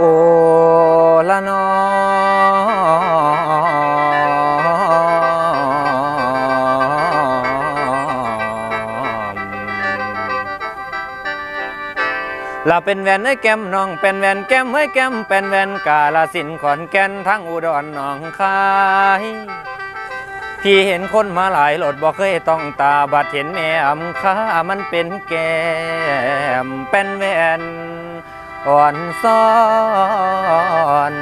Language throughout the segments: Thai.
โอละนอลาเป็นแวนไอ้แก้มน้อง เป็นแวนแก้มไอ้แก้มเป็นแวนกาลาสินขอนแก่นทั้งอุดรหนองคายพี่เห็นคนมาหลายหลดบอกเคยต้องตาบัดเห็นแม่อำค่ามันเป็นแก้มเป็นแวน อ่อนซ้อน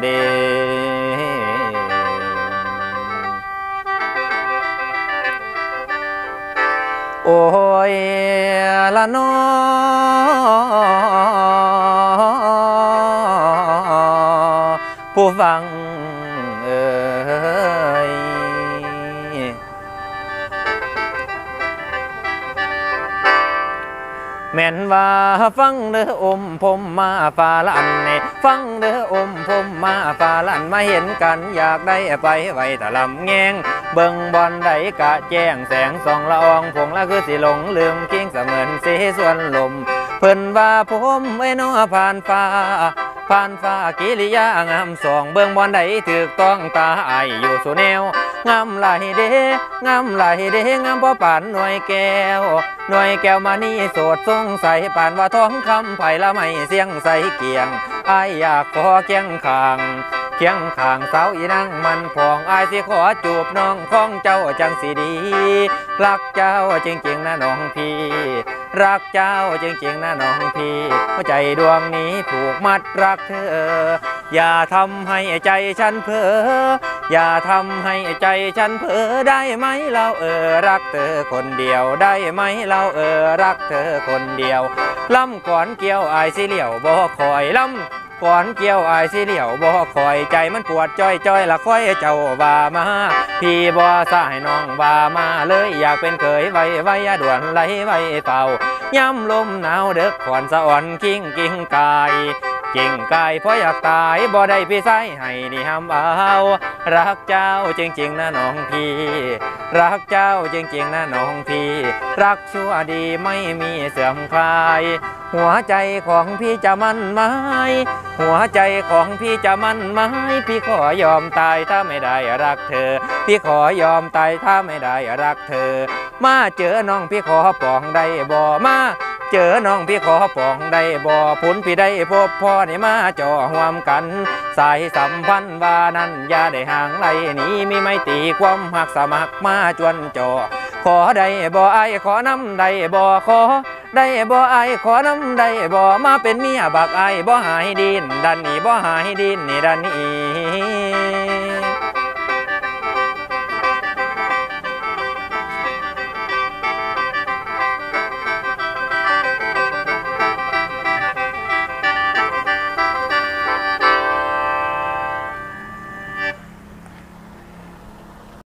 เดโอ้ยละนอผู้ฟัง แม่นว่าฟังเด้ออมผมมาฟาลันเนี่ฟังเด้ออมผมมาฟาลันมาเห็นกันอยากได้ไปไว้ตะลำแงงเบิ่งบอลใดกะแจ้งแสงส่องละอองผงละคือสิหลงลืมกิ้งเสมือนสีส่วนลม เพิ่นว่าผมไอ้นอผ่านฟ้า ผ่านฟ้ากิริยางามสองเบื้องบอลใดถือต้องตาอายอยู่สุแนวงามไหลเด้งามไหลเด้งามพ่อปานหน่วยแก้วหน่วยแก้วมานี่โสดสงสัยปานว่าท้องคำไผ่ละไม่เสียงใสเกียงอายอยากขอเกียงขาง คียงข้างสาวอีนั่งมันพองอายสิขอจูบน้องของเจ้าจังสีดี รักเจ้าจริงๆนะน้องพี่ รักเจ้าจริงๆนะน้องพี่หัวใจดวงนี้ผูกมัดรักเธอ อย่าทำให้ใจฉันเพ้ออย่าทำให้ใจฉันเพ้อได้ไหมเราเออรักเธอคนเดียวได้ไหมเราเออรักเธอคนเดียวล่ำก่อนเกี่ยวอายสิเหลี่ยวบ่คอยล่ำ ก่อนเกี่ยวอายสิเหลียวบ่คอยใจมันปวดจ้อยจ้อยละค่อยเจ้าว่ามา พี่บ่สายน้องว่ามาเลยอยากเป็นเคยไว้ไว้ด่วนไหลไว้เป่าย่ำลมหนาวเด็กขอนสะอ่อนกิ้งกิ้งกาย กิ่งกายเพราะอยากตายบ่ได้พี่ใส่ให้นี่ห้ามเอารักเจ้าจริงๆนะน้องพี่ รักเจ้าจริงๆนะน้องพี่ รักชั่วดีไม่มีเสื่อมคลาย หัวใจของพี่จะมั่นไหมหัวใจของพี่จะมั่นไหมพี่ขอยอมตายถ้าไม่ได้รักเธอ พี่ขอยอมตายถ้าไม่ได้รักเธอ มาเจอน้องพี่ขอปองได้บ่มา เจอน้องพี่ขอปองได้บ่อผุนพี่ได้พบพ่อนี่มาจ่อห่วมกัน สายสัมพันธ์ว่านั้นอย่าได้ห่างไกลหนี้มีไม่ตีความหักสมัครมาจวนจ่อขอได้บ่อไอขอน้ำได้บ่อขอได้บ่ไอขอน้ำได้บ่มาเป็นเมียบักไอบ่หายดินดันนี่บ่หายดินนี่ดันนี่